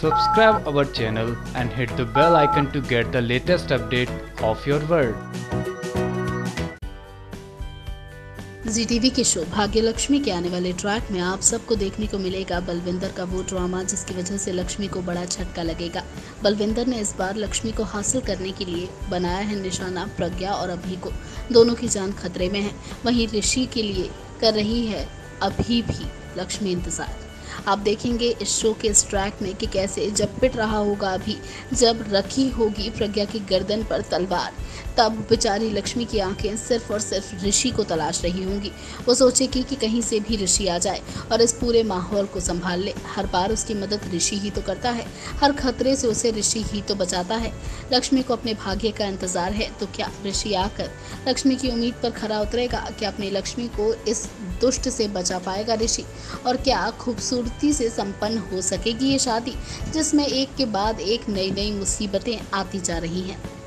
Subscribe our channel and hit the bell icon to get the latest update of your world. Zee TV show Bhagya भाग्य लक्ष्मी के आने वाले track में आप सबको देखने को मिलेगा बलविंदर का वो ड्रामा जिसकी वजह से लक्ष्मी को बड़ा झटका लगेगा। बलविंदर ने इस बार लक्ष्मी को हासिल करने के लिए बनाया है निशाना, प्रज्ञा और अभी को। दोनों की जान खतरे में है। वहीं ऋषि के लिए कर रही है अभी भी लक्ष्मी इंतज़ार। आप देखेंगे इस शो के इस ट्रैक में कि कैसे जब पिट रहा होगा अभी, जब रखी होगी प्रज्ञा की गर्दन पर तलवार। तब बेचारी लक्ष्मी की आँखें सिर्फ़ और सिर्फ़ ऋषि को तलाश रही होंगी। वो सोचेगी कि कहीं से भी ऋषि आ जाए और इस पूरे माहौल को संभाल ले। हर बार उसकी मदद ऋषि ही तो करता है। हर खतरे से उसे ऋषि ही तो बचाता है। लक्ष्मी को अपने भाग्य का इंतज़ार है तो क्या ऋषि आकर लक्ष्मी की उम्मीद पर खरा उतरेगा क्या अपनी लक्ष्मी को इस दुष्ट से बचा पाएगा ऋषि? और क्या खूबसूरती से संपन्न हो सकेगी ये शादी, जिसमें एक के बाद एक नई नई मुसीबतें आती जा रही हैं?